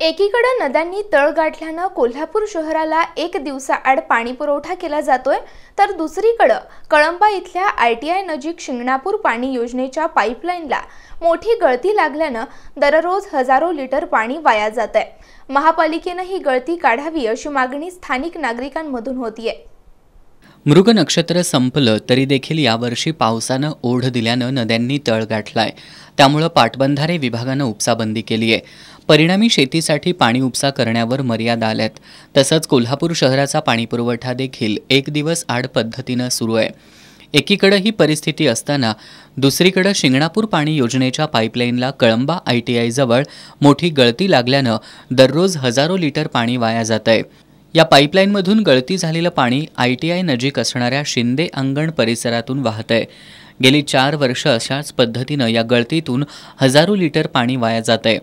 एकीकडे नद्यांनी तळ गाठल्यानं कोल्हापूर शहराला एक दिवसाआड पाणी पुरवठा केला जातोय तर दुसरीकडं कळंबा इथल्या आय टी आय नजीक शिंगणापूर पाणी योजनेच्या पाईपलाईनला मोठी गळती लागल्यानं दररोज हजारो लिटर पाणी वाया जात आहे महापालिकेनं ही गळती काढावी अशी मागणी स्थानिक नागरिकांमधून होतीये. मृग नक्षत्र संपलं तरी देखील यावर्षी पावसानं ओढ दिल्यानं नद्यांनी तळ गाठलाय. त्यामुळं पाटबंधारे विभागानं उपसाबंदी केली आहे परिणामी शेतीसाठी पाणी उपसा करण्यावर मर्यादा आल्यात. तसंच कोल्हापूर शहराचा पाणीपुरवठा देखील एक दिवस आड पद्धतीनं सुरू आहे. एकीकडं ही परिस्थिती असताना दुसरीकडं शिंगणापूर पाणी योजनेच्या पाईपलाईनला कळंबा आय टी आयजवळ मोठी गळती लागल्यानं दररोज हजारो लिटर पाणी वाया जात आहे या पाईपलाईनमधून गळती झालेलं पाणी आय टी आय नजीक असणाऱ्या शिंदे अंगण परिसरातून वाहत आहे गेली चार वर्ष अशाच पद्धतीनं या गळतीतून हजारो लिटर पाणी वाया जात आहे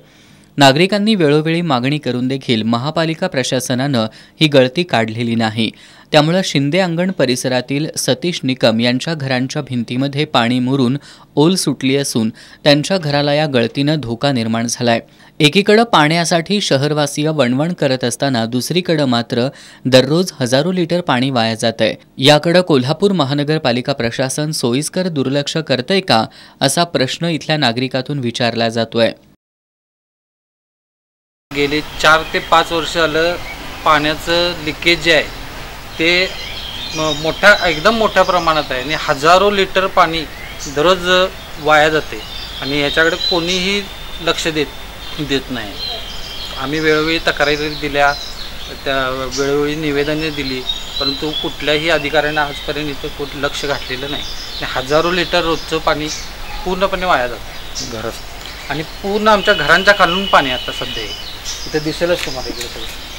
नागरिकांनी वेळोवेळी मागणी करून देखील महापालिका प्रशासनानं ही गळती काढलेली नाही. त्यामुळं शिंदे अंगण परिसरातील सतीश निकम यांच्या घरांच्या भिंतीमध्ये पाणी मुरून ओल सुटली असून त्यांच्या घराला या गळतीनं धोका निर्माण झालाय. एकीकडं पाण्यासाठी शहरवासीय वणवण करत असताना दुसरीकडं मात्र दररोज हजारो लिटर पाणी वाया जात आहे याकडं कोल्हापूर महानगरपालिका प्रशासन सोयीस्कर दुर्लक्ष करतंय का असा प्रश्न इथल्या नागरिकातून विचारला जातोय. गेले चार ते पाच वर्ष आलं पाण्याचं लिकेज जे आहे ते मोठ्या एकदम मोठ्या प्रमाणात आहे. आणि हजारो लिटर पाणी दररोज वाया जाते. आणि याच्याकडे कोणीही लक्ष देत देत नाही. आम्ही वेळोवेळी तक्रारी दिल्या त्या वेळोवेळी निवेदने दिली परंतु कुठल्याही अधिकाऱ्याने आजपर्यंत इथं कुठ लक्ष घातलेलं नाही. आणि हजारो लिटर रोजचं पाणी पूर्णपणे वाया जातं. घरात आणि पूर्ण आमच्या घरांच्या खालून पाणी आता सध्या. इथं दिसेलच तुम्हाला इकडे सगळं.